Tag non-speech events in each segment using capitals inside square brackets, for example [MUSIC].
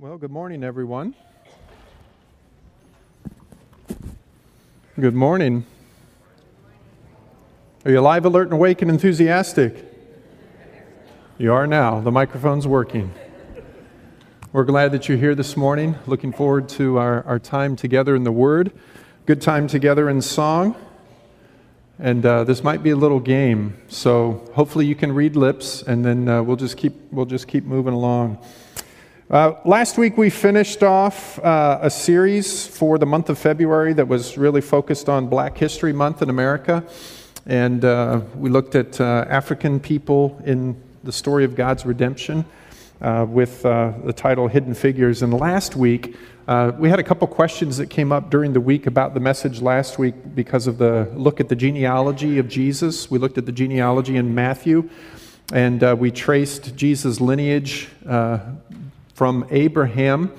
Well, good morning, everyone. Good morning. Are you alive, alert, and awake and enthusiastic? You are now. The microphone's working. We're glad that you're here this morning. Looking forward to our, our time together in the Word. Good time together in song. And uh, this might be a little game, so hopefully you can read lips, and then uh, we'll just keep we'll just keep moving along. Uh, last week we finished off uh, a series for the month of February that was really focused on Black History Month in America. And uh, we looked at uh, African people in the story of God's redemption uh, with uh, the title Hidden Figures. And last week we had a couple questions that came up during the week about the message last week because of the look at the genealogy of Jesus. We looked at the genealogy in Matthew. And we traced Jesus' lineage from Abraham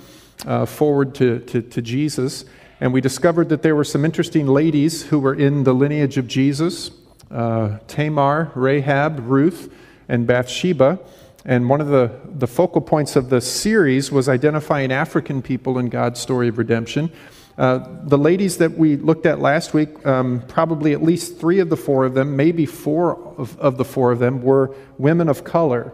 uh, forward to, to, to, Jesus. And we discovered that there were some interesting ladies who were in the lineage of Jesus uh, Tamar, Rahab, Ruth, and Bathsheba. And one of the, the focal points of the series was identifying African people in God's story of redemption. Uh, the ladies that we looked at last week, um, probably at least three of the four of them, maybe four of, of the four of them, were women of color.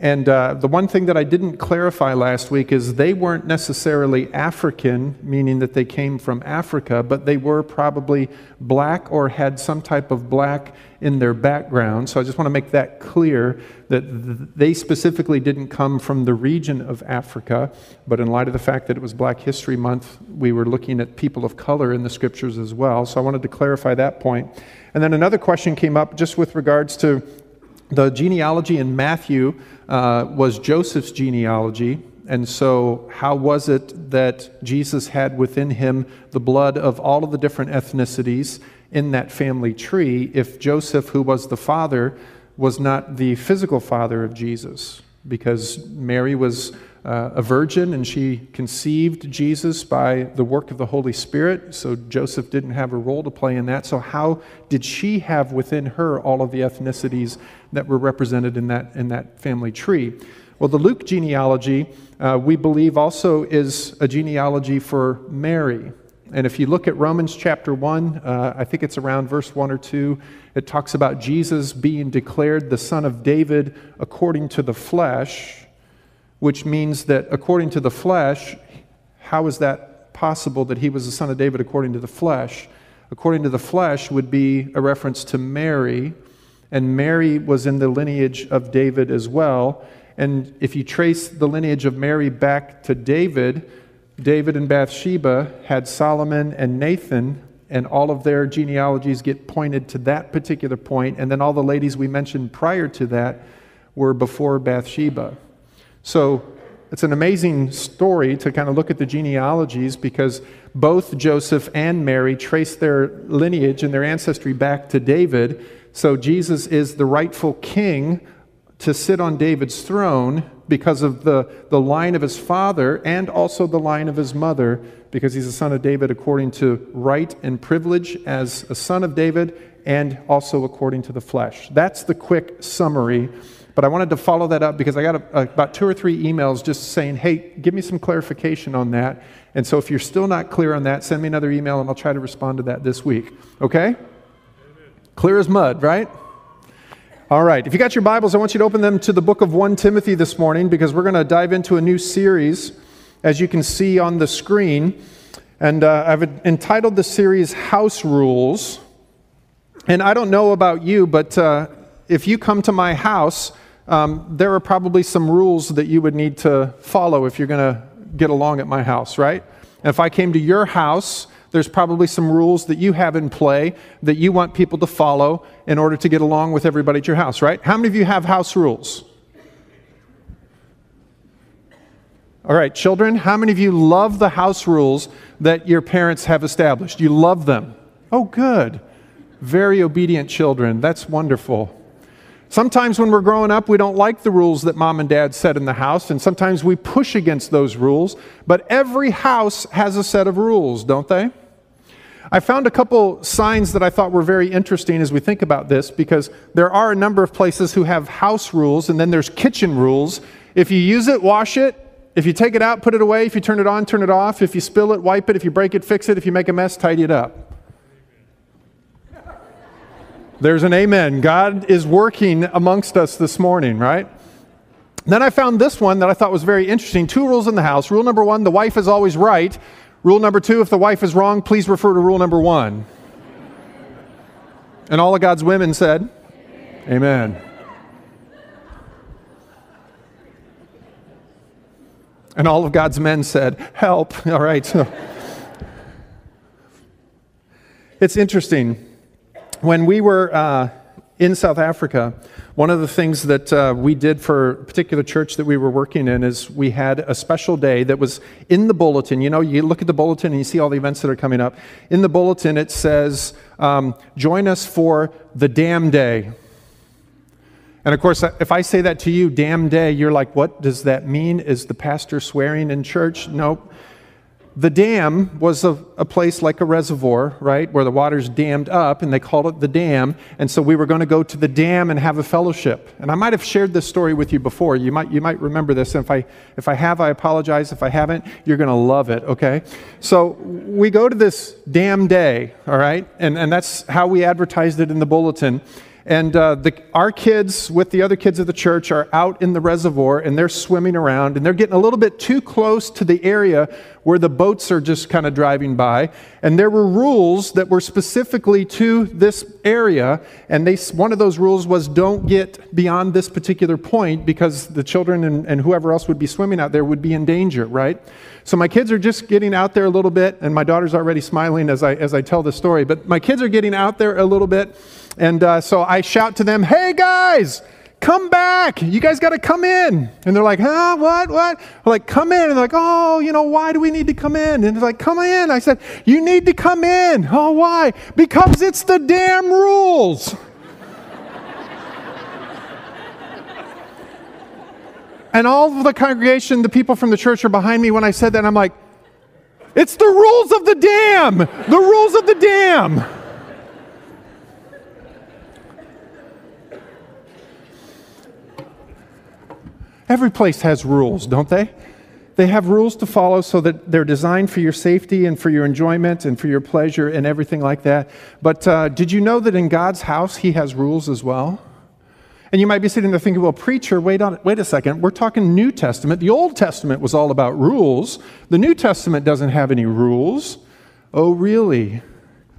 And uh, the one thing that I didn't clarify last week is they weren't necessarily African, meaning that they came from Africa, but they were probably black or had some type of black in their background. So I just want to make that clear that they specifically didn't come from the region of Africa, but in light of the fact that it was Black History Month, we were looking at people of color in the scriptures as well. So I wanted to clarify that point. And then another question came up just with regards to the genealogy in Matthew uh, was Joseph's genealogy. And so, how was it that Jesus had within him the blood of all of the different ethnicities in that family tree if Joseph, who was the father, was not the physical father of Jesus? Because Mary was uh, a virgin and she conceived Jesus by the work of the Holy Spirit. So Joseph didn't have a role to play in that. So, how did she have within her all of the ethnicities that were represented in that, in that family tree. Well, the Luke genealogy, uh, we believe, also is a genealogy for Mary. And if you look at Romans chapter 1, uh, I think it's around verse 1 or 2, it talks about Jesus being declared the son of David according to the flesh, which means that according to the flesh, how is that possible that he was the son of David according to the flesh? According to the flesh would be a reference to Mary, and Mary was in the lineage of David as well. And if you trace the lineage of Mary back to David, David and Bathsheba had Solomon and Nathan, and all of their genealogies get pointed to that particular point. And then all the ladies we mentioned prior to that were before Bathsheba. So it's an amazing story to kind of look at the genealogies because both Joseph and Mary trace their lineage and their ancestry back to David. So Jesus is the rightful king to sit on David's throne because of the, the line of his father and also the line of his mother, because he's a son of David according to right and privilege as a son of David and also according to the flesh. That's the quick summary. But I wanted to follow that up because I got a, a, about two or three emails just saying, hey, give me some clarification on that. And so if you're still not clear on that, send me another email and I'll try to respond to that this week. Okay? Clear as mud, right? All right. If you got your Bibles, I want you to open them to the book of 1 Timothy this morning because we're going to dive into a new series, as you can see on the screen. And uh, I've entitled the series House Rules. And I don't know about you, but uh, if you come to my house, um, there are probably some rules that you would need to follow if you're going to get along at my house, right? And if I came to your house, there's probably some rules that you have in play that you want people to follow in order to get along with everybody at your house, right? How many of you have house rules? All right, children, how many of you love the house rules that your parents have established? You love them. Oh, good. Very obedient children. That's wonderful. Sometimes when we're growing up, we don't like the rules that mom and dad set in the house, and sometimes we push against those rules. But every house has a set of rules, don't they? I found a couple signs that I thought were very interesting as we think about this because there are a number of places who have house rules and then there's kitchen rules. If you use it, wash it. If you take it out, put it away. If you turn it on, turn it off. If you spill it, wipe it. If you break it, fix it. If you make a mess, tidy it up. There's an amen. God is working amongst us this morning, right? Then I found this one that I thought was very interesting. Two rules in the house. Rule number one the wife is always right. Rule number two if the wife is wrong, please refer to rule number one. And all of God's women said, Amen. And all of God's men said, Help. [LAUGHS] All right. [LAUGHS] It's interesting. When we were uh, in South Africa, one of the things that uh, we did for a particular church that we were working in is we had a special day that was in the bulletin. You know, you look at the bulletin and you see all the events that are coming up. In the bulletin, it says, um, Join us for the Damn Day. And of course, if I say that to you, damn day, you're like, what does that mean? Is the pastor swearing in church? Nope. The dam was a, a, place like a reservoir, right, where the water's dammed up, and they called it the dam. And so we were going to go to the dam and have a fellowship. And I might have shared this story with you before. You might, you might remember this. And if I, if I have, I apologize. If I haven't, you're going to love it, okay? So we go to this dam day, all right? And, and that's how we advertised it in the bulletin. And uh, the, our kids, with the other kids of the church, are out in the reservoir and they're swimming around and they're getting a little bit too close to the area where the boats are just kind of driving by. And there were rules that were specifically to this area. And they, one of those rules was don't get beyond this particular point because the children and, and whoever else would be swimming out there would be in danger, right? So my kids are just getting out there a little bit, and my daughter's already smiling as I, as I tell the story. But my kids are getting out there a little bit. And uh, so I shout to them, hey guys, come back. You guys got to come in. And they're like, huh, what, what? I'm like, come in. And they're like, oh, you know, why do we need to come in? And they're like, come in. I said, you need to come in. Oh, why? Because it's the damn rules. And all of the congregation, the people from the church are behind me when I said that. I'm like, it's the rules of the dam. The rules of the dam. Every place has rules, don't they? They have rules to follow so that they're designed for your safety and for your enjoyment and for your pleasure and everything like that. But uh, did you know that in God's house, He has rules as well? And you might be sitting there thinking, well, preacher, wait, on, wait a second. We're talking New Testament. The Old Testament was all about rules. The New Testament doesn't have any rules. Oh, really?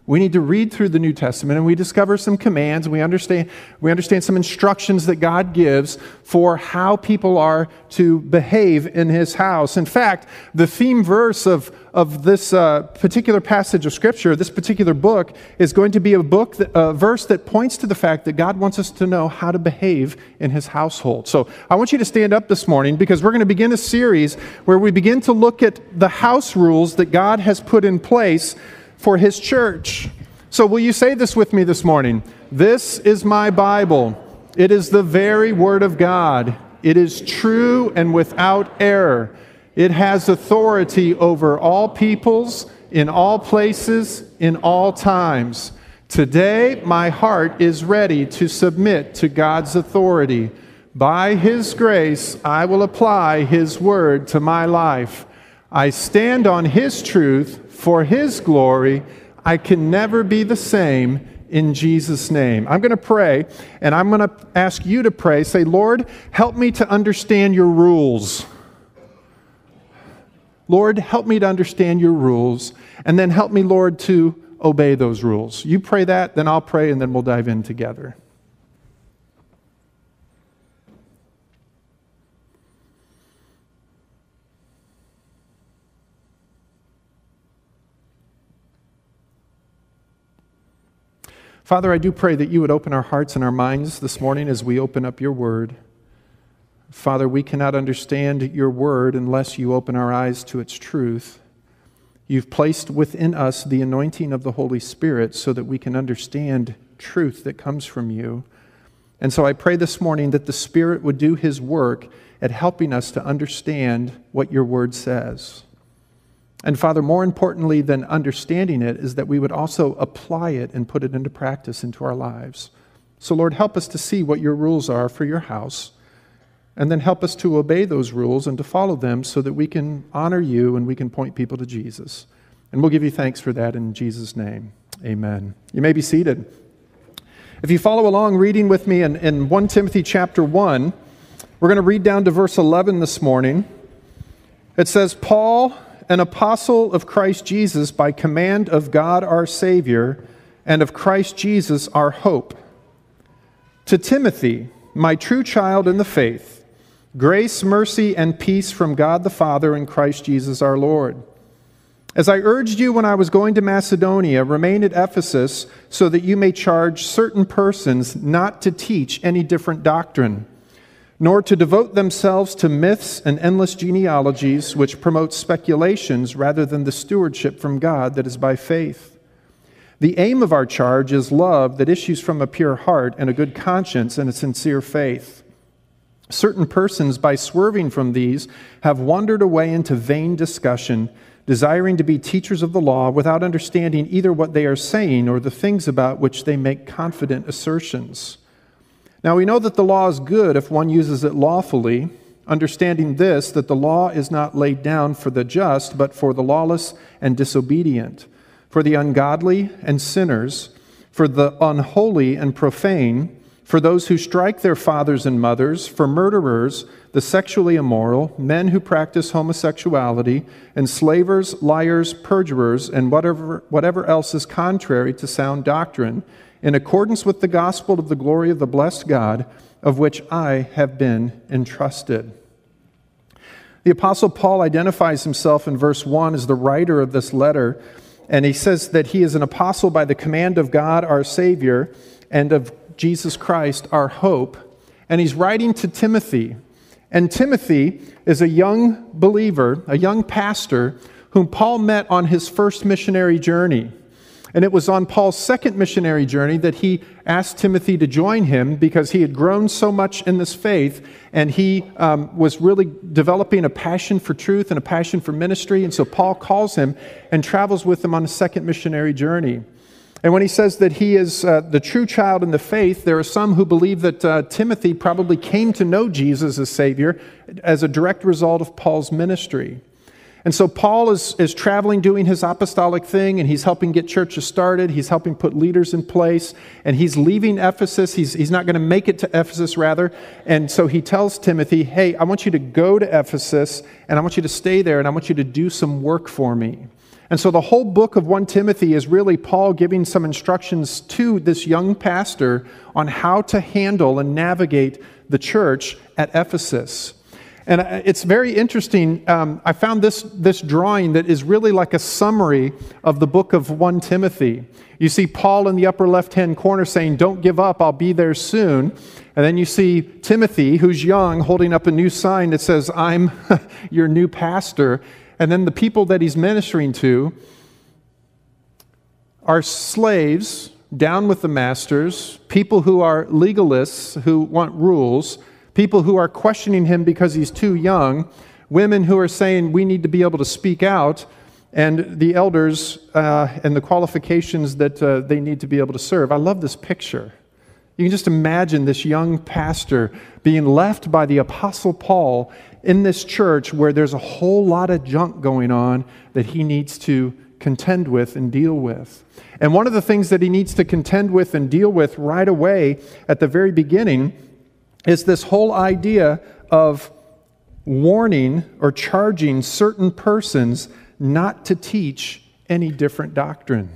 We need to read through the New Testament and we discover some commands and we understand, we understand some instructions that God gives for how people are to behave in His house. In fact, the theme verse of, of this uh, particular passage of Scripture, this particular book, is going to be a book, that, a verse that points to the fact that God wants us to know how to behave in His household. So I want you to stand up this morning because we're going to begin a series where we begin to look at the house rules that God has put in place for his church. So, will you say this with me this morning? This is my Bible. It is the very Word of God. It is true and without error. It has authority over all peoples, in all places, in all times. Today, my heart is ready to submit to God's authority. By His grace, I will apply His word to my life. I stand on His truth for His glory. I can never be the same in Jesus' name. I'm going to pray, and I'm going to ask you to pray. Say, Lord, help me to understand your rules. Lord, help me to understand your rules, and then help me, Lord, to obey those rules. You pray that, then I'll pray, and then we'll dive in together. Father, I do pray that you would open our hearts and our minds this morning as we open up your word. Father, we cannot understand your word unless you open our eyes to its truth. You've placed within us the anointing of the Holy Spirit so that we can understand truth that comes from you. And so I pray this morning that the Spirit would do his work at helping us to understand what your word says. And Father, more importantly than understanding it is that we would also apply it and put it into practice into our lives. So, Lord, help us to see what your rules are for your house. and then help us to obey those rules and to follow them so that we can honor you and we can point people to Jesus. And we'll give you thanks for that in Jesus' name. Amen. You may be seated. If you follow along reading with me in, in 1 Timothy chapter 1, we're going to read down to verse 11 this morning. It says, Paul, an apostle of Christ Jesus, by command of God our Savior, and of Christ Jesus our hope. To Timothy, my true child in the faith, grace, mercy, and peace from God the Father and Christ Jesus our Lord. As I urged you when I was going to Macedonia, remain at Ephesus so that you may charge certain persons not to teach any different doctrine, nor to devote themselves to myths and endless genealogies which promote speculations rather than the stewardship from God that is by faith. The aim of our charge is love that issues from a pure heart and a good conscience and a sincere faith. Certain persons, by swerving from these, have wandered away into vain discussion desiring to be teachers of the law without understanding either what they are saying or the things about which they make confident assertions. Now we know that the law is good if one uses it lawfully, understanding this, that the law is not laid down for the just, but for the lawless and disobedient, for the ungodly and sinners, for the unholy and profane, for those who strike their fathers and mothers, for murderers the sexually immoral, men who practice homosexuality, enslavers, liars, perjurers, and whatever, whatever else is contrary to sound doctrine, in accordance with the gospel of the glory of the blessed God, of which I have been entrusted. The Apostle Paul identifies himself in verse 1 as the writer of this letter, and he says that he is an apostle by the command of God, our Savior, and of Jesus Christ, our hope. And he's writing to Timothy, and Timothy is a young believer, a young pastor, whom Paul met on his first missionary journey. And it was on Paul's second missionary journey that he asked Timothy to join him because he had grown so much in this faith and he um, was really developing a passion for truth and a passion for ministry. And so Paul calls him and travels with him on a second missionary journey. And when he says that he is uh, the true child in the faith, there are some who believe that uh, Timothy probably came to know Jesus as Savior as a direct result of Paul's ministry. And so Paul is, is traveling, doing his apostolic thing, and he's helping get churches started. He's helping put leaders in place, and he's leaving Ephesus. He's, he's not going to make it to Ephesus, rather. And so he tells Timothy, Hey, I want you to go to Ephesus, and I want you to stay there, and I want you to do some work for me. And so the whole book of 1 Timothy is really Paul giving some instructions to this young pastor on how to handle and navigate the church at Ephesus. And uh, it's very interesting. Um, I found this, this drawing that is really like a summary of the book of 1 Timothy. You see Paul in the upper left hand corner saying, Don't give up, I'll be there soon. And then you see Timothy, who's young, holding up a new sign that says, I'm [LAUGHS] your new pastor. And then the people that he's ministering to are slaves down with the masters, people who are legalists who want rules, people who are questioning him because he's too young, women who are saying we need to be able to speak out, and the elders uh, and the qualifications that uh, they need to be able to serve. I love this picture. You can just imagine this young pastor being left by the Apostle Paul in this church where there's a whole lot of junk going on that he needs to contend with and deal with. And one of the things that he needs to contend with and deal with right away at the very beginning is this whole idea of warning or charging certain persons not to teach any different doctrine.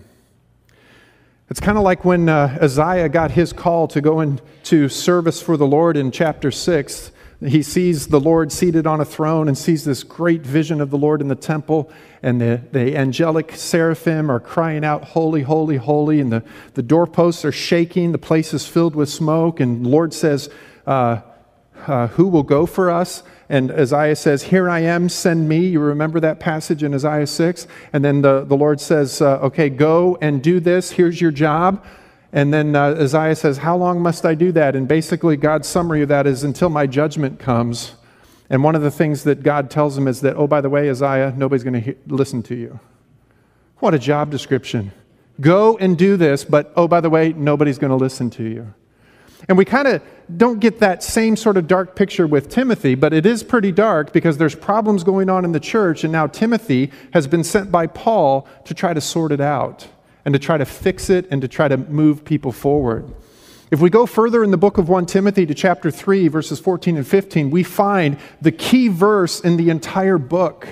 It's kind of like when uh, Isaiah got his call to go into service for the Lord in chapter 6. He sees the Lord seated on a throne and sees this great vision of the Lord in the temple, and the, the angelic seraphim are crying out, Holy, holy, holy, and the, the doorposts are shaking, the place is filled with smoke, and the Lord says, uh, uh, Who will go for us? And Isaiah says, Here I am, send me. You remember that passage in Isaiah 6? And then the, the Lord says, uh, Okay, go and do this. Here's your job. And then uh, Isaiah says, How long must I do that? And basically, God's summary of that is until my judgment comes. And one of the things that God tells him is that, Oh, by the way, Isaiah, nobody's going to listen to you. What a job description. Go and do this, but oh, by the way, nobody's going to listen to you. And we kind of don't get that same sort of dark picture with Timothy, but it is pretty dark because there's problems going on in the church, and now Timothy has been sent by Paul to try to sort it out and to try to fix it and to try to move people forward. If we go further in the book of 1 Timothy to chapter 3, verses 14 and 15, we find the key verse in the entire book.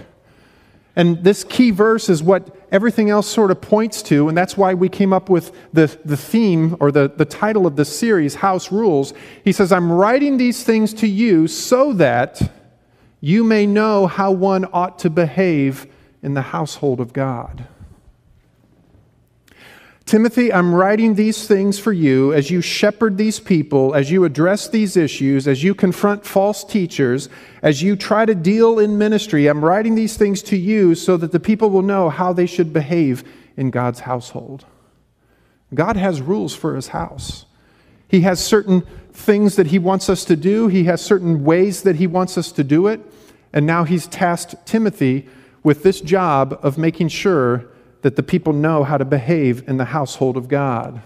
And this key verse is what everything else sort of points to, and that's why we came up with the, the theme or the, the title of this series, House Rules. He says, I'm writing these things to you so that you may know how one ought to behave in the household of God. Timothy, I'm writing these things for you as you shepherd these people, as you address these issues, as you confront false teachers, as you try to deal in ministry. I'm writing these things to you so that the people will know how they should behave in God's household. God has rules for his house. He has certain things that he wants us to do, he has certain ways that he wants us to do it. And now he's tasked Timothy with this job of making sure that the people know how to behave in the household of God.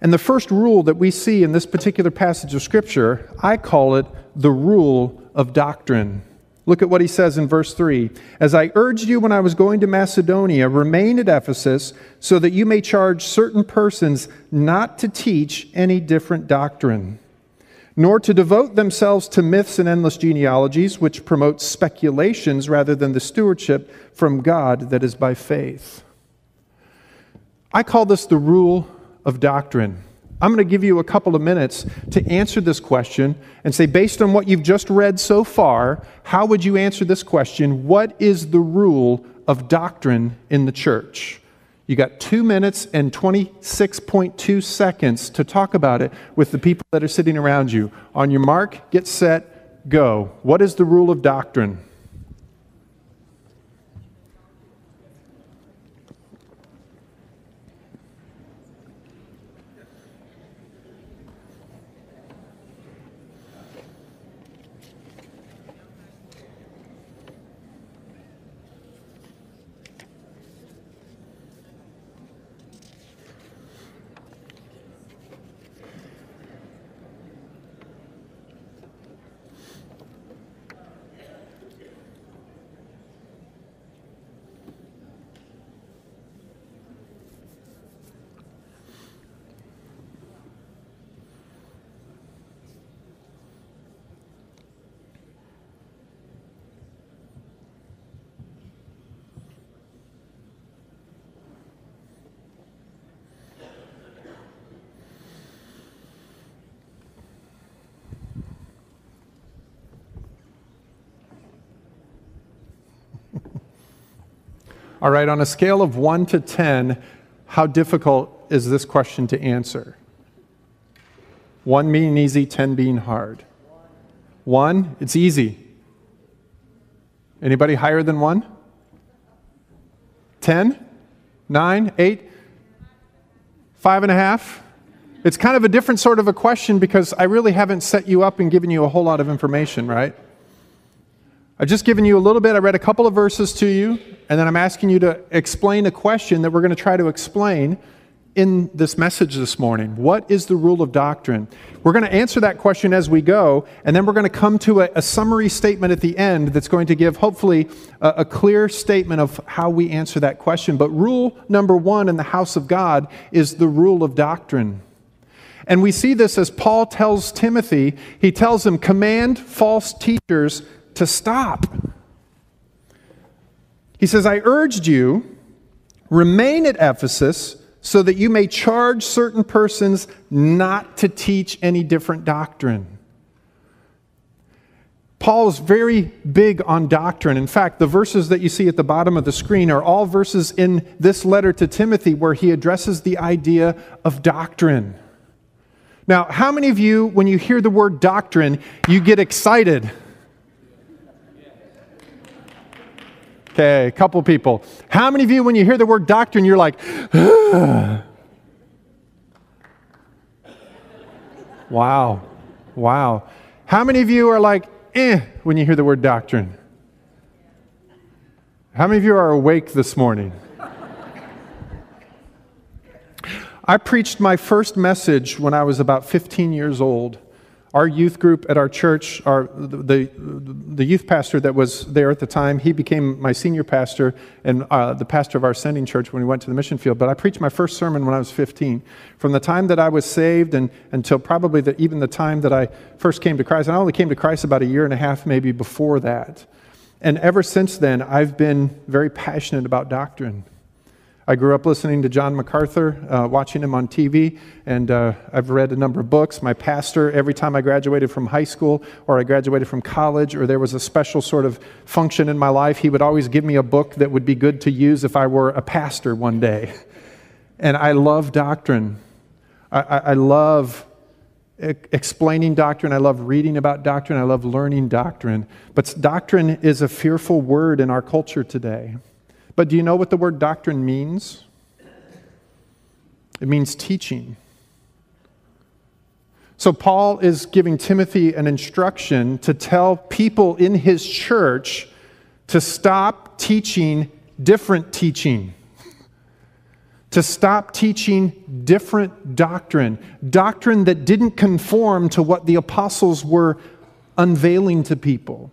And the first rule that we see in this particular passage of Scripture, I call it the rule of doctrine. Look at what he says in verse 3 As I urged you when I was going to Macedonia, remain at Ephesus so that you may charge certain persons not to teach any different doctrine nor to devote themselves to myths and endless genealogies, which promote speculations rather than the stewardship from God that is by faith. I call this the rule of doctrine. I'm going to give you a couple of minutes to answer this question and say, based on what you've just read so far, how would you answer this question? What is the rule of doctrine in the church? You got two minutes and 26.2 seconds to talk about it with the people that are sitting around you. On your mark, get set, go. What is the rule of doctrine? All right, on a scale of 1 to 10, how difficult is this question to answer? 1 being easy, 10 being hard. 1, it's easy. Anybody higher than 1? 10? 9? 8? 5 and a half? It's kind of a different sort of a question because I really haven't set you up and given you a whole lot of information, right? I've just given you a little bit. I read a couple of verses to you, and then I'm asking you to explain a question that we're going to try to explain in this message this morning. What is the rule of doctrine? We're going to answer that question as we go, and then we're going to come to a, a summary statement at the end that's going to give, hopefully, a, a clear statement of how we answer that question. But rule number one in the house of God is the rule of doctrine. And we see this as Paul tells Timothy, he tells him, command false teachers to stop. He says, I urged you, remain at Ephesus so that you may charge certain persons not to teach any different doctrine. Paul is very big on doctrine. In fact, the verses that you see at the bottom of the screen are all verses in this letter to Timothy where he addresses the idea of doctrine. Now, how many of you, when you hear the word doctrine, you get excited? Okay, a couple people. How many of you, when you hear the word doctrine, you're like, [SIGHS] wow, wow. How many of you are like, eh, when you hear the word doctrine? How many of you are awake this morning? I preached my first message when I was about 15 years old. Our youth group at our church, our, the, the youth pastor that was there at the time, he became my senior pastor and uh, the pastor of our sending church when we went to the mission field. But I preached my first sermon when I was 15. From the time that I was saved and until probably the, even the time that I first came to Christ, and I only came to Christ about a year and a half maybe before that. And ever since then, I've been very passionate about doctrine. I grew up listening to John MacArthur, uh, watching him on TV, and uh, I've read a number of books. My pastor, every time I graduated from high school or I graduated from college or there was a special sort of function in my life, he would always give me a book that would be good to use if I were a pastor one day. And I love doctrine. I, I, I love explaining doctrine. I love reading about doctrine. I love learning doctrine. But doctrine is a fearful word in our culture today. But do you know what the word doctrine means? It means teaching. So, Paul is giving Timothy an instruction to tell people in his church to stop teaching different teaching, to stop teaching different doctrine, doctrine that didn't conform to what the apostles were unveiling to people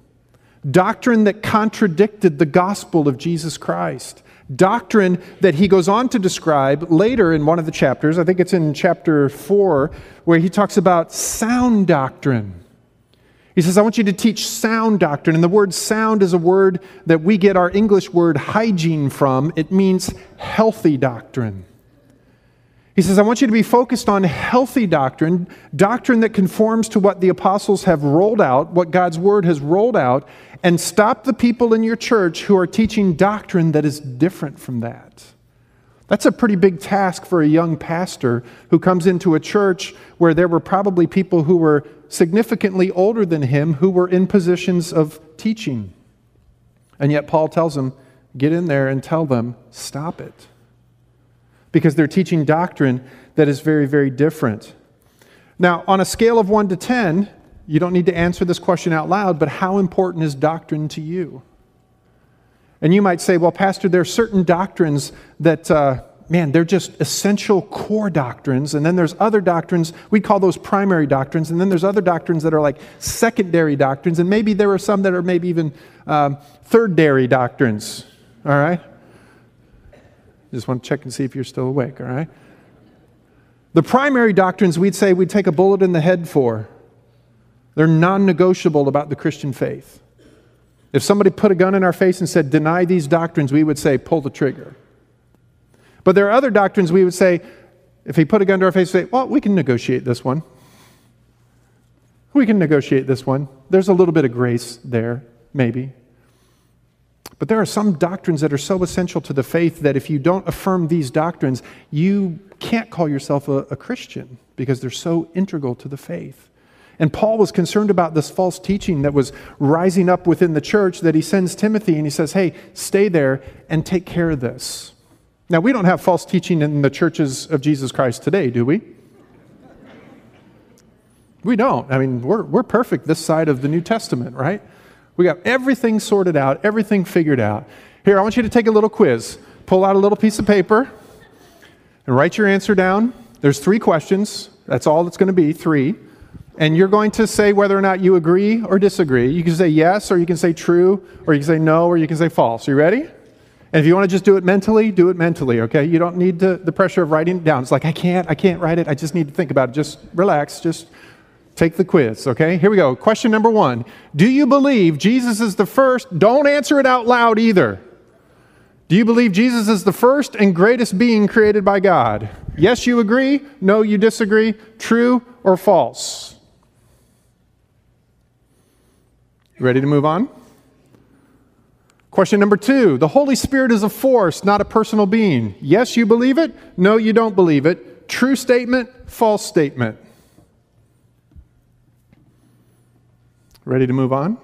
doctrine that contradicted the gospel of Jesus Christ, doctrine that he goes on to describe later in one of the chapters. I think it's in chapter 4, where he talks about sound doctrine. He says, I want you to teach sound doctrine. And the word sound is a word that we get our English word hygiene from. It means healthy doctrine. He says, I want you to be focused on healthy doctrine, doctrine that conforms to what the apostles have rolled out, what God's word has rolled out, and stop the people in your church who are teaching doctrine that is different from that. That's a pretty big task for a young pastor who comes into a church where there were probably people who were significantly older than him who were in positions of teaching. And yet, Paul tells him, get in there and tell them, stop it because they're teaching doctrine that is very, very different. Now, on a scale of 1 to 10, you don't need to answer this question out loud, but how important is doctrine to you? And you might say, well, Pastor, there are certain doctrines that, uh, man, they're just essential core doctrines. And then there's other doctrines, we call those primary doctrines. And then there's other doctrines that are like secondary doctrines. And maybe there are some that are maybe even um, thirdary doctrines. All right? Just want to check and see if you're still awake, all right? The primary doctrines we'd say we'd take a bullet in the head for. They're non negotiable about the Christian faith. If somebody put a gun in our face and said, deny these doctrines, we would say, pull the trigger. But there are other doctrines we would say, if he put a gun to our face, say, well, we can negotiate this one. We can negotiate this one. There's a little bit of grace there, maybe. But there are some doctrines that are so essential to the faith that if you don't affirm these doctrines, you can't call yourself a, a, Christian because they're so integral to the faith. And Paul was concerned about this false teaching that was rising up within the church that he sends Timothy and he says, hey, stay there and take care of this. Now, we don't have false teaching in the churches of Jesus Christ today, do we? We don't. I mean, we're, we're perfect this side of the New Testament, right? We got everything sorted out, everything figured out. Here, I want you to take a little quiz. Pull out a little piece of paper and write your answer down. There's three questions. That's all it's going to be, three. And you're going to say whether or not you agree or disagree. You can say yes, or you can say true, or you can say no, or you can say false. Are you ready? And if you want to just do it mentally, do it mentally, okay? You don't need the, the pressure of writing it down. It's like, I can't, I can't write it. I just need to think about it. Just relax. Just Take the quiz, okay? Here we go. Question number one Do you believe Jesus is the first? Don't answer it out loud either. Do you believe Jesus is the first and greatest being created by God? Yes, you agree. No, you disagree. True or false? Ready to move on? Question number two The Holy Spirit is a force, not a personal being. Yes, you believe it. No, you don't believe it. True statement, false statement. Ready to move on?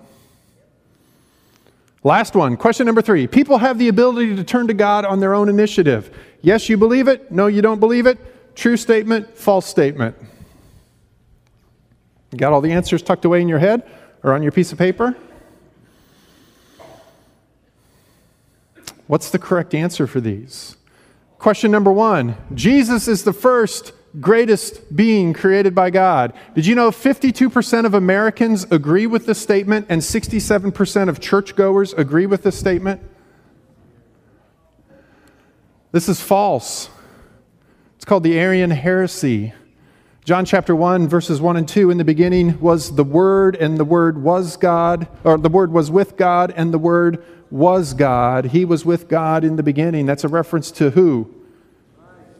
Last one, question number three. People have the ability to turn to God on their own initiative. Yes, you believe it. No, you don't believe it. True statement, false statement. You got all the answers tucked away in your head or on your piece of paper? What's the correct answer for these? question number one Jesus is the first greatest being created by God. Did you know 52% of Americans agree with this statement and 67% of churchgoers agree with this statement? This is false. It's called the Arian heresy. John chapter 1, verses 1 and 2 In the beginning was the Word, and the Word was God, or the Word was with God, and the Word was God. He was with God in the beginning. That's a reference to who?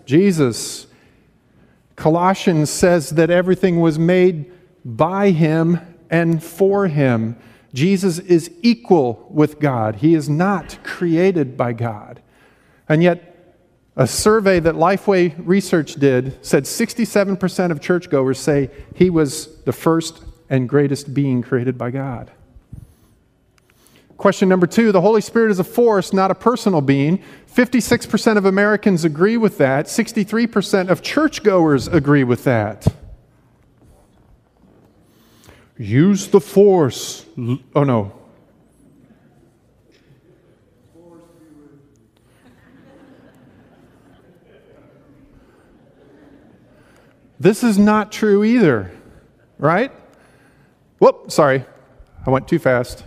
Jesus. Colossians says that everything was made by him and for him. Jesus is equal with God, he is not created by God. And yet, a survey that Lifeway Research did said 67% of churchgoers say he was the first and greatest being created by God. Question number two the Holy Spirit is a force, not a personal being. 56% of Americans agree with that. 63% of churchgoers agree with that. Use the force. Oh, no. This is not true either, right? Whoop, sorry. I went too fast.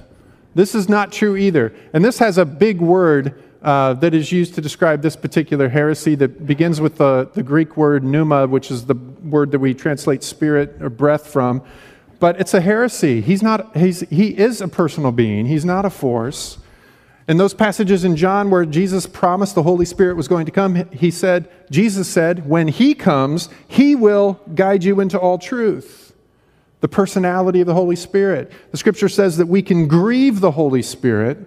This is not true either. And this has a big word uh, that is used to describe this particular heresy that begins with the, the Greek word pneuma, which is the word that we translate spirit or breath from. But it's a heresy. He's not, he's, he is a personal being, he's not a force. In those passages in John where Jesus promised the Holy Spirit was going to come, he said, Jesus said, when he comes, he will guide you into all truth the personality of the Holy Spirit. The scripture says that we can grieve the Holy Spirit,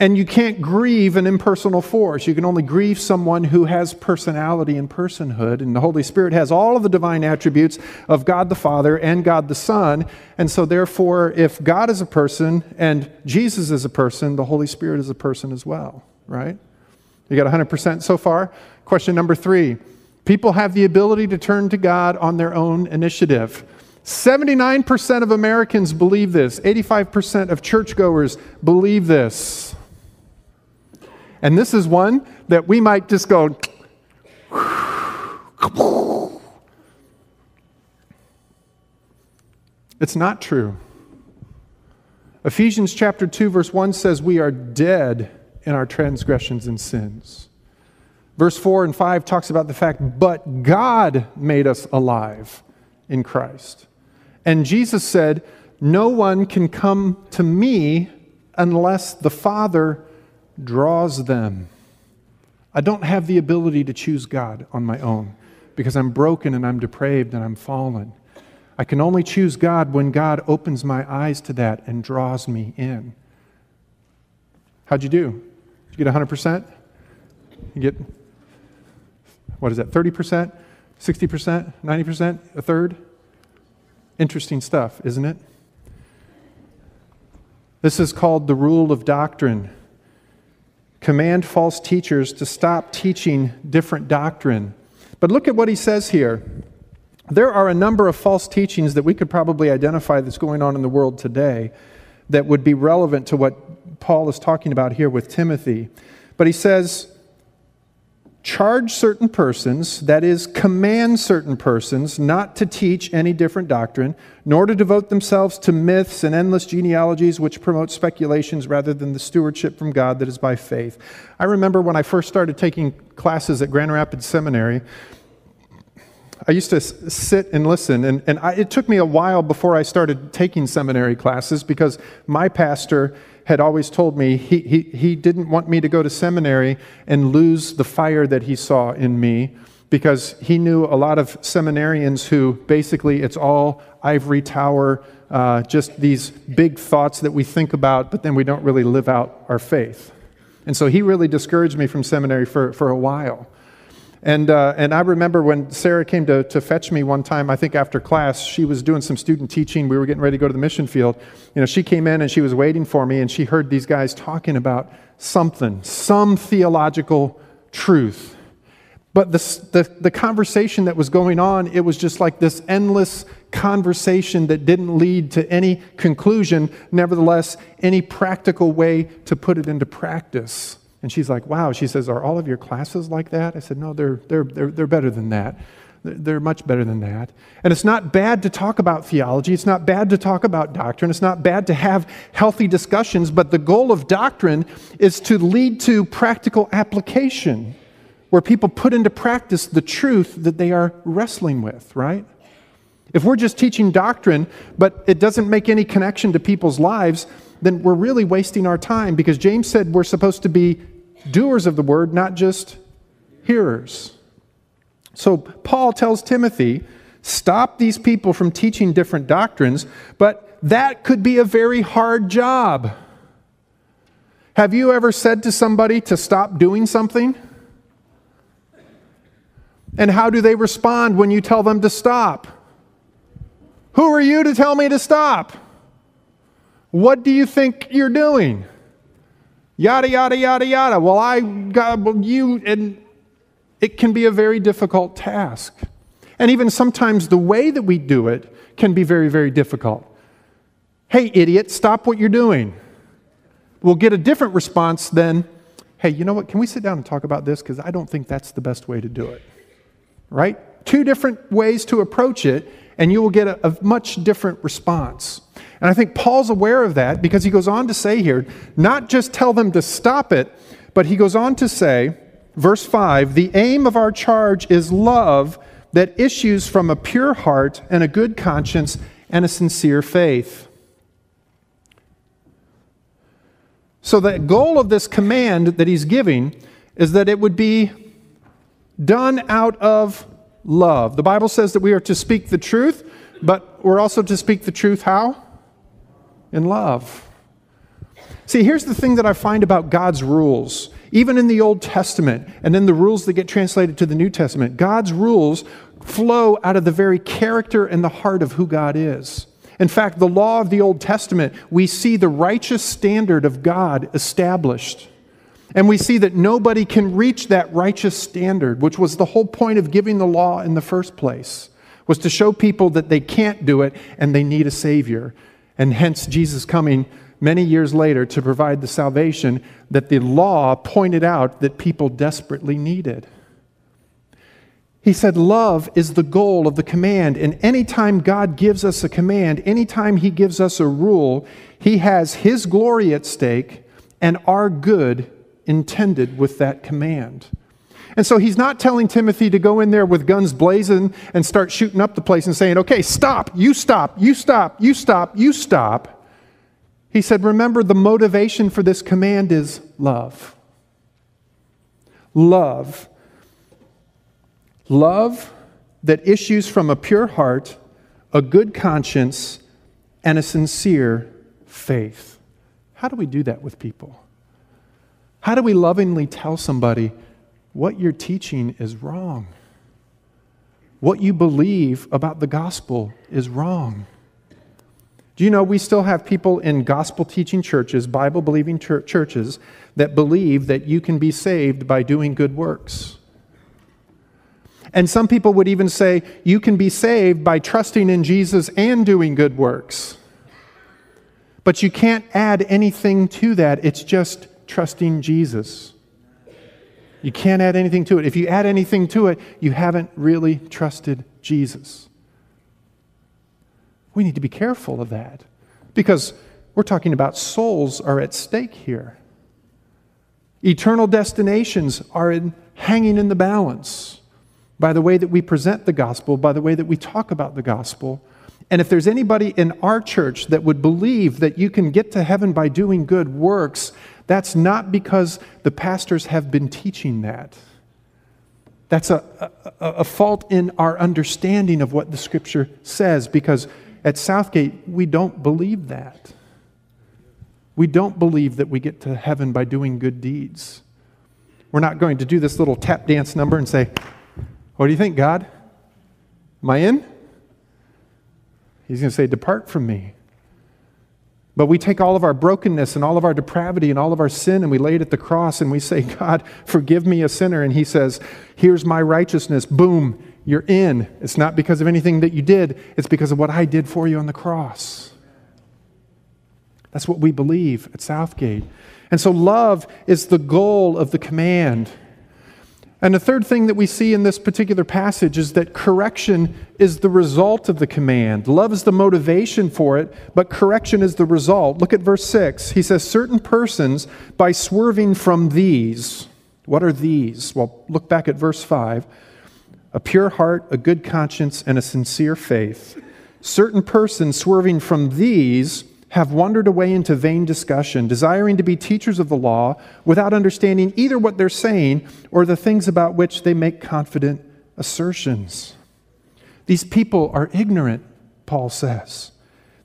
and you can't grieve an impersonal force. You can only grieve someone who has personality and personhood. And the Holy Spirit has all of the divine attributes of God the Father and God the Son. And so, therefore, if God is a person and Jesus is a person, the Holy Spirit is a person as well, right? You got 100% so far? Question number three. People have the ability to turn to God on their own initiative. 79% of Americans believe this. 85% of churchgoers believe this. And this is one that we might just go, it's not true. Ephesians chapter 2 verse 1 says we are dead in our transgressions and sins. Verse 4 and 5 talks about the fact but God made us alive in Christ. And Jesus said, No one can come to me unless the Father draws them. I don't have the ability to choose God on my own because I'm broken and I'm depraved and I'm fallen. I can only choose God when God opens my eyes to that and draws me in. How'd you do? Did you get 100%? You get, what is that, 30%? 60%? 90%? A third? Interesting stuff, isn't it? This is called the rule of doctrine. Command false teachers to stop teaching different doctrine. But look at what he says here. There are a number of false teachings that we could probably identify that's going on in the world today that would be relevant to what Paul is talking about here with Timothy. But he says, charge certain persons, that is, command certain persons, not to teach any different doctrine, nor to devote themselves to myths and endless genealogies which promote speculations rather than the stewardship from God that is by faith. I remember when I first started taking classes at Grand Rapids Seminary. I used to sit and listen, and, and I, it took me a while before I started taking seminary classes because my pastor had always told me he, he, he didn't want me to go to seminary and lose the fire that he saw in me because he knew a lot of seminarians who basically it's all ivory tower, uh, just these big thoughts that we think about, but then we don't really live out our faith. And so he really discouraged me from seminary for, for a while. And, uh, and I remember when Sarah came to, to fetch me one time, I think after class, she was doing some student teaching. We were getting ready to go to the mission field. You know, she came in and she was waiting for me, and she heard these guys talking about something, some theological truth. But the, the, the conversation that was going on, it was just like this endless conversation that didn't lead to any conclusion, nevertheless, any practical way to put it into practice. And she's like, Wow. She says, Are all of your classes like that? I said, No, they're, they're, they're, they're better than that. They're much better than that. And it's not bad to talk about theology. It's not bad to talk about doctrine. It's not bad to have healthy discussions. But the goal of doctrine is to lead to practical application where people put into practice the truth that they are wrestling with, right? If we're just teaching doctrine, but it doesn't make any connection to people's lives, then we're really wasting our time because James said we're supposed to be doers of the word, not just hearers. So Paul tells Timothy, stop these people from teaching different doctrines, but that could be a very hard job. Have you ever said to somebody to stop doing something? And how do they respond when you tell them to stop? Who are you to tell me to stop? What do you think you're doing? Yada, yada, yada, yada. Well, I got, well, you, and it can be a very difficult task. And even sometimes the way that we do it can be very, very difficult. Hey, idiot, stop what you're doing. We'll get a different response than, hey, you know what, can we sit down and talk about this? Because I don't think that's the best way to do it. Right? Two different ways to approach it, and you will get a, a much different response. And I think Paul's aware of that because he goes on to say here, not just tell them to stop it, but he goes on to say, Verse 5 The aim of our charge is love that issues from a pure heart and a good conscience and a sincere faith. So, the goal of this command that he's giving is that it would be done out of love. The Bible says that we are to speak the truth, but we're also to speak the truth how? In love. See, here's the thing that I find about God's rules even in the Old Testament and then the rules that get translated to the New Testament, God's rules flow out of the very character and the heart of who God is. In fact, the law of the Old Testament, we see the righteous standard of God established. And we see that nobody can reach that righteous standard, which was the whole point of giving the law in the first place, was to show people that they can't do it and they need a Savior. And hence, Jesus coming many years later to provide the salvation that the law pointed out that people desperately needed. He said, Love is the goal of the command. And anytime God gives us a command, anytime He gives us a rule, He has His glory at stake and our good intended with that command. And so he's not telling Timothy to go in there with guns blazing and start shooting up the place and saying, okay, stop, you stop, you stop, you stop, you stop. He said, Remember, the motivation for this command is love. Love. Love that issues from a pure heart, a good conscience, and a sincere faith. How do we do that with people? How do we lovingly tell somebody what you're teaching is wrong? What you believe about the gospel is wrong. Do you know we still have people in gospel teaching churches, Bible believing churches, that believe that you can be saved by doing good works? And some people would even say you can be saved by trusting in Jesus and doing good works. But you can't add anything to that, it's just trusting Jesus. You can't add anything to it. If you add anything to it, you haven't really trusted Jesus. We need to be careful of that because we're talking about souls are at stake here. Eternal destinations are in, hanging in the balance by the way that we present the gospel, by the way that we talk about the gospel. And if there's anybody in our church that would believe that you can get to heaven by doing good works, that's not because the pastors have been teaching that. That's a, a, a fault in our understanding of what the scripture says because at Southgate, we don't believe that. We don't believe that we get to heaven by doing good deeds. We're not going to do this little tap dance number and say, What do you think, God? Am I in? He's going to say, Depart from me. But we take all of our brokenness and all of our depravity and all of our sin and we lay it at the cross and we say, [LAUGHS] God, forgive me a sinner. And He says, Here's my righteousness. Boom, you're in. It's not because of anything that you did, it's because of what I did for you on the cross. That's what we believe at Southgate. And so love is the goal of the command. And the third thing that we see in this particular passage is that correction is the result of the command. Love is the motivation for it, but correction is the result. Look at verse 6. He says, Certain persons, by swerving from these, what are these? Well, look back at verse 5 a pure heart, a good conscience, and a sincere faith. Certain persons swerving from these have wandered away into vain discussion, desiring to be teachers of the law without understanding either what they're saying or the things about which they make confident assertions. These people are ignorant, Paul says.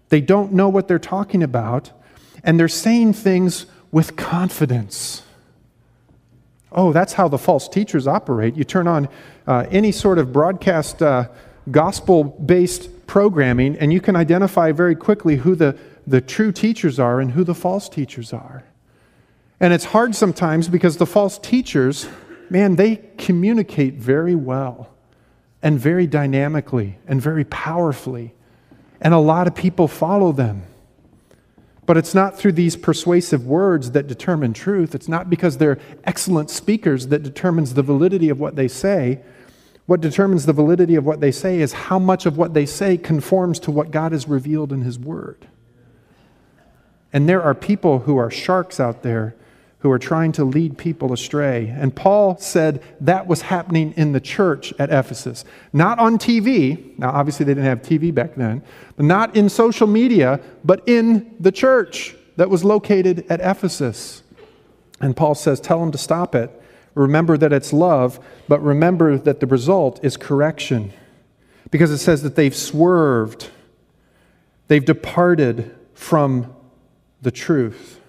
They don't know what they're talking about, and they're saying things with confidence. Oh, that's how the false teachers operate. You turn on uh, any sort of broadcast uh, gospel based programming, and you can identify very quickly who the the true teachers are and who the false teachers are. And it's hard sometimes because the false teachers, man, they communicate very well and very dynamically and very powerfully. And a lot of people follow them. But it's not through these persuasive words that determine truth. It's not because they're excellent speakers that determines the validity of what they say. What determines the validity of what they say is how much of what they say conforms to what God has revealed in His Word. And there are people who are sharks out there who are trying to lead people astray. And Paul said that was happening in the church at Ephesus. Not on TV. Now, obviously, they didn't have TV back then, but not in social media, but in the church that was located at Ephesus. And Paul says, Tell them to stop it. Remember that it's love, but remember that the result is correction. Because it says that they've swerved, they've departed from the truth.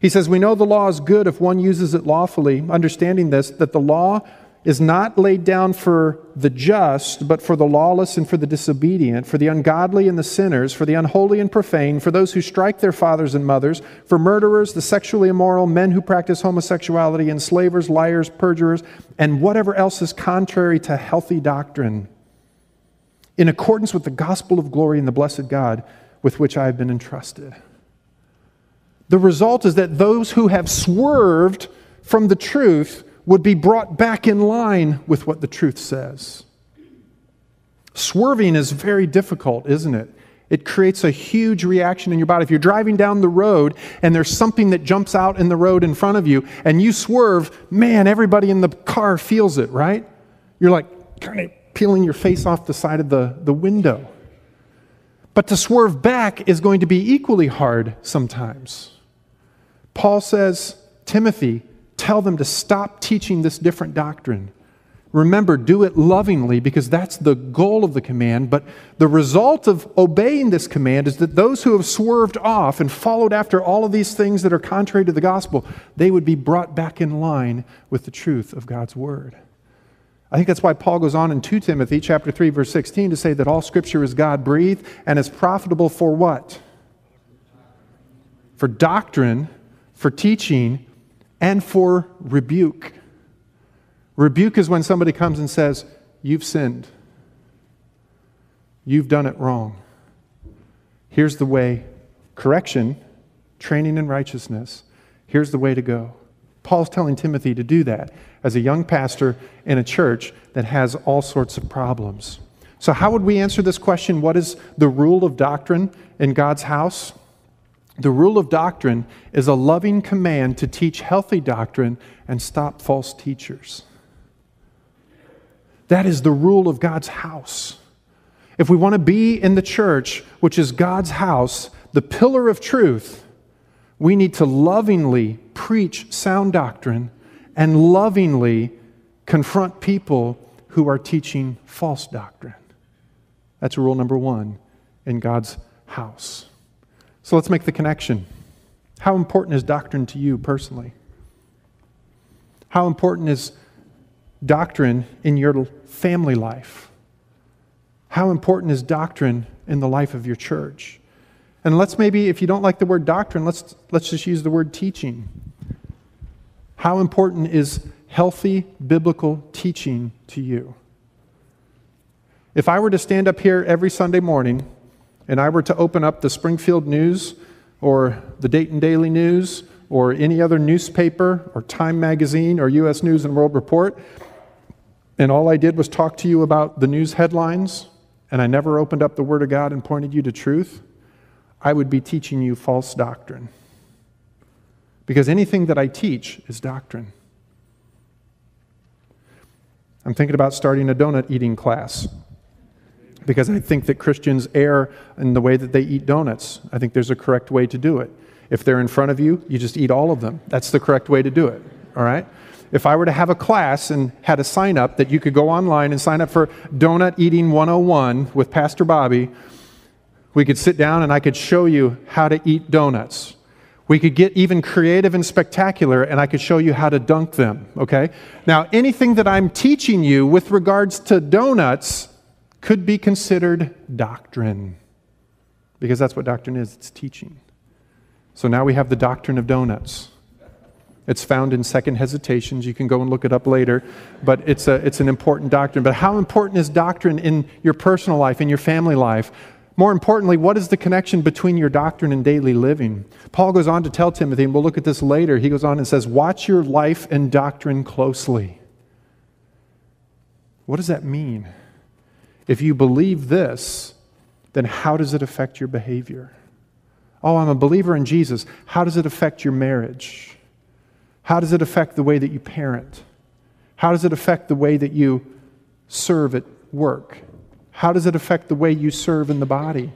He says, We know the law is good if one uses it lawfully, understanding this, that the law is not laid down for the just, but for the lawless and for the disobedient, for the ungodly and the sinners, for the unholy and profane, for those who strike their fathers and mothers, for murderers, the sexually immoral, men who practice homosexuality, enslavers, liars, perjurers, and whatever else is contrary to healthy doctrine, in accordance with the gospel of glory and the blessed God with which I have been entrusted. The result is that those who have swerved from the truth would be brought back in line with what the truth says. Swerving is very difficult, isn't it? It creates a huge reaction in your body. If you're driving down the road and there's something that jumps out in the road in front of you and you swerve, man, everybody in the car feels it, right? You're like kind of peeling your face off the side of the, the window. But to swerve back is going to be equally hard sometimes. Paul says, Timothy, tell them to stop teaching this different doctrine. Remember, do it lovingly because that's the goal of the command. But the result of obeying this command is that those who have swerved off and followed after all of these things that are contrary to the gospel, they would be brought back in line with the truth of God's word. I think that's why Paul goes on in 2 Timothy chapter 3 verse 16 to say that all scripture is God breathed and is profitable for what? For doctrine, for teaching, and for rebuke. Rebuke is when somebody comes and says, You've sinned. You've done it wrong. Here's the way correction, training in righteousness. Here's the way to go. Paul's telling Timothy to do that as a young pastor in a church that has all sorts of problems. So, how would we answer this question? What is the rule of doctrine in God's house? The rule of doctrine is a loving command to teach healthy doctrine and stop false teachers. That is the rule of God's house. If we want to be in the church, which is God's house, the pillar of truth, we need to lovingly preach sound doctrine and lovingly confront people who are teaching false doctrine. That's rule number one in God's house. So let's make the connection. How important is doctrine to you personally? How important is doctrine in your family life? How important is doctrine in the life of your church? And let's maybe, if you don't like the word doctrine, let's, let's just use the word teaching. How important is healthy biblical teaching to you? If I were to stand up here every Sunday morning and I were to open up the Springfield News or the Dayton Daily News or any other newspaper or Time Magazine or U.S. News and World Report, and all I did was talk to you about the news headlines, and I never opened up the Word of God and pointed you to truth, I would be teaching you false doctrine. Because anything that I teach is doctrine. I'm thinking about starting a donut eating class because I think that Christians err in the way that they eat donuts. I think there's a correct way to do it. If they're in front of you, you just eat all of them. That's the correct way to do it, all right? If I were to have a class and had a sign up that you could go online and sign up for Donut Eating 101 with Pastor Bobby, we could sit down and I could show you how to eat donuts. We could get even creative and spectacular, and I could show you how to dunk them, okay? Now, anything that I'm teaching you with regards to donuts could be considered doctrine, because that's what doctrine is it's teaching. So now we have the doctrine of donuts. It's found in Second Hesitations. You can go and look it up later, but it's, a, it's an important doctrine. But how important is doctrine in your personal life, in your family life? More importantly, what is the connection between your doctrine and daily living? Paul goes on to tell Timothy, and we'll look at this later. He goes on and says, Watch your life and doctrine closely. What does that mean? If you believe this, then how does it affect your behavior? Oh, I'm a believer in Jesus. How does it affect your marriage? How does it affect the way that you parent? How does it affect the way that you serve at work? How does it affect the way you serve in the body?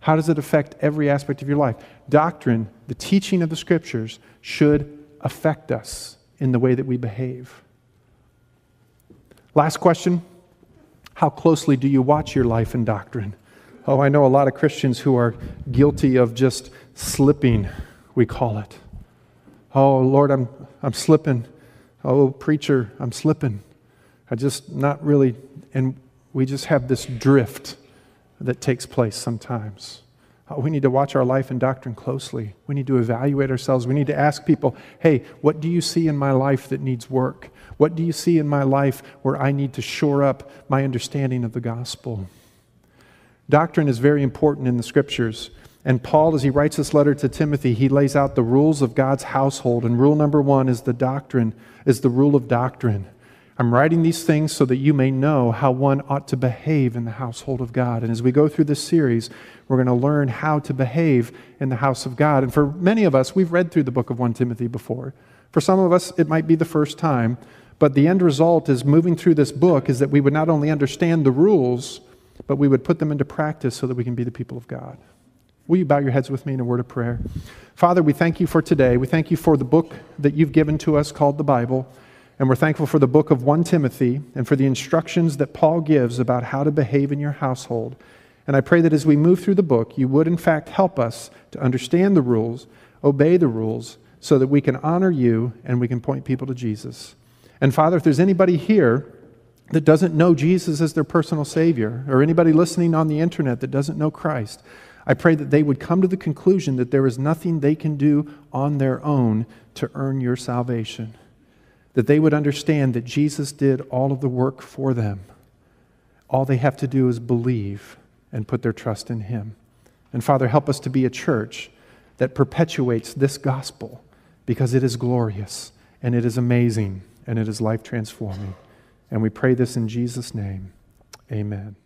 How does it affect every aspect of your life? Doctrine, the teaching of the scriptures, should affect us in the way that we behave. Last question How closely do you watch your life and doctrine? Oh, I know a lot of Christians who are guilty of just slipping, we call it. Oh, Lord, I'm, I'm slipping. Oh, preacher, I'm slipping. I just not really, and we just have this drift that takes place sometimes. Oh, we need to watch our life and doctrine closely. We need to evaluate ourselves. We need to ask people, hey, what do you see in my life that needs work? What do you see in my life where I need to shore up my understanding of the gospel? Doctrine is very important in the scriptures. And Paul, as he writes this letter to Timothy, he lays out the rules of God's household. And rule number one is the doctrine, is the rule of doctrine. I'm writing these things so that you may know how one ought to behave in the household of God. And as we go through this series, we're going to learn how to behave in the house of God. And for many of us, we've read through the book of 1 Timothy before. For some of us, it might be the first time. But the end result is moving through this book is that we would not only understand the rules, but we would put them into practice so that we can be the people of God. Will you bow your heads with me in a word of prayer? Father, we thank you for today. We thank you for the book that you've given to us called the Bible. And we're thankful for the book of 1 Timothy and for the instructions that Paul gives about how to behave in your household. And I pray that as we move through the book, you would in fact help us to understand the rules, obey the rules, so that we can honor you and we can point people to Jesus. And Father, if there's anybody here that doesn't know Jesus as their personal Savior, or anybody listening on the internet that doesn't know Christ, I pray that they would come to the conclusion that there is nothing they can do on their own to earn your salvation. That they would understand that Jesus did all of the work for them. All they have to do is believe and put their trust in Him. And Father, help us to be a church that perpetuates this gospel because it is glorious and it is amazing and it is life transforming. And we pray this in Jesus' name. Amen.